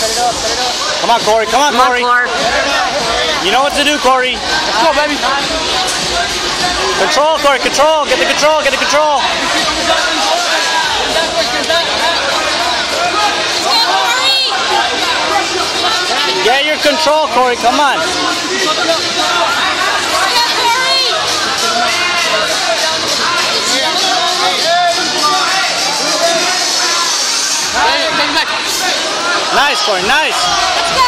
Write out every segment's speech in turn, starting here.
Come on, Cory. Come on, Come on, Cory. Cory. You know what to do, Cory. Let's go, baby. Control, Cory. Control. Get the control. Get the control. Get your control, Cory. Come on. Nice, Cory. Nice. Let's go,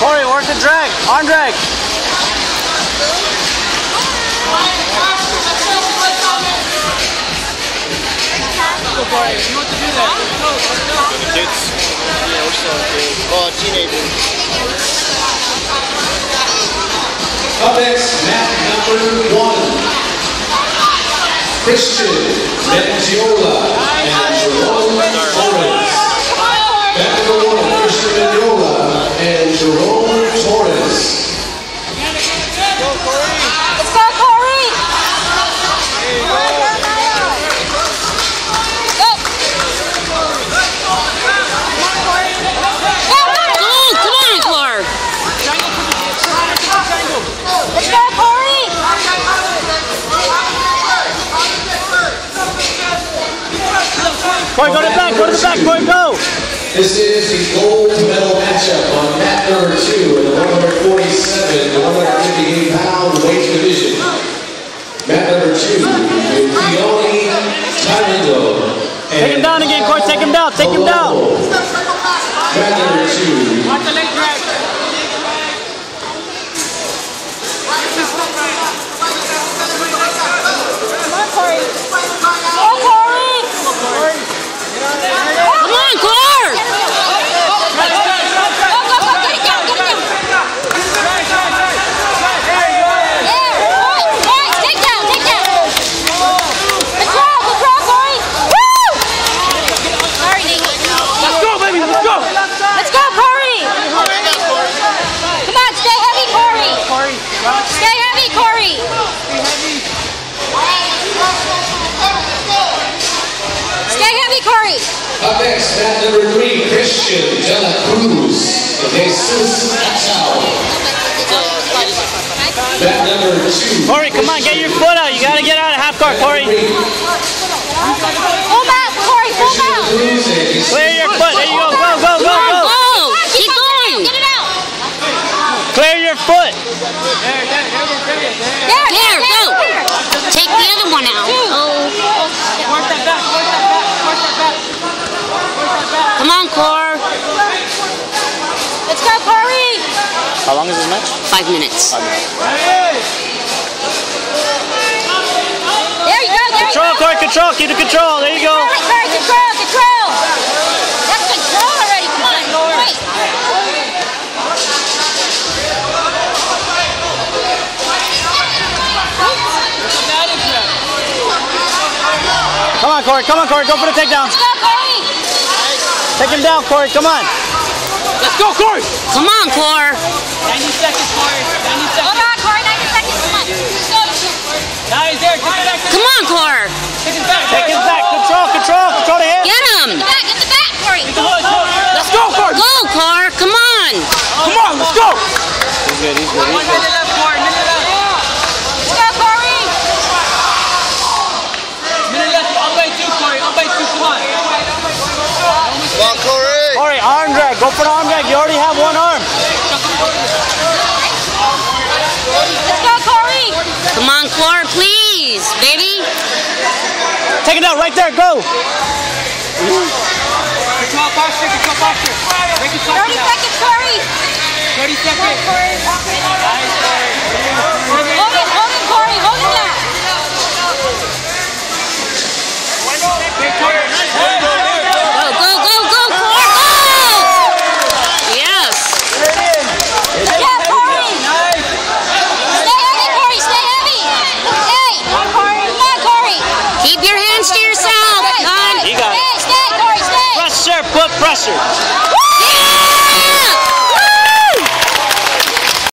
Cory, work the drag. Arm drag. Good boy. You want to Kids. Yeah, we're still kids. Oh, teenagers. Up next, mat number one. Christian Mendiola Go to the back. Go to the back. Cory, go. This is the gold medal matchup on mat number two in the 147 to 158 pound weight division. Mat number two with Keone Talindo. Take him down again, Court. Take him down. Take him down. Up next, mat number three, Christian De La Cruz. Jesus Axel. Mat number two. Cory, come on. Get your foot out. You got to get out of half guard, Cory. Full mount, Cory, full mount! Cruz and Jesus Clear your foot. There you go. Go, go, go, Come on, go. go. Keep going. Get it out! Clear your foot. There, There, go. Take the other one out. Oh, Force that back. Force that back. Force that back. Force that back. come on, Cor. Let's go, Cory! How long is this match? Five minutes. There you go, there Control, you go! Cory. Control. Keep the control. There you go. Right, Cory, control, control! That's control already, come on, wait! Come on, Cory. Come on, Cory. Go for the takedown. Go, Cory! Take him down, Cory. Come on. Let's go, Cory. Come on, Cor. 90 seconds, Cory. 90 Hold seconds. on, Cory, 90 seconds, come on! Now he's there. Take it back. Come on, Cor. Take it back. Take him back. Control. Control. Control the hip. Get him. Back, get the back, Cory! Let's go, Cory. Go, Cor. Come on. Come on, let's go. He's good. He's good. He's good. minute left, Cory. Minute left. Let's go, Cory! Minute left. Up by two, Cory. Up by two. Come on. Come on, Cory. Cory, arm drag. Go for the arm drag. You already have one arm. Let's go, Cory! Come on, Cor, please, baby. Take it out Right there. Go. Control posture. Control posture. Break it 30 seconds, Cory! 30 seconds. Cory. Keep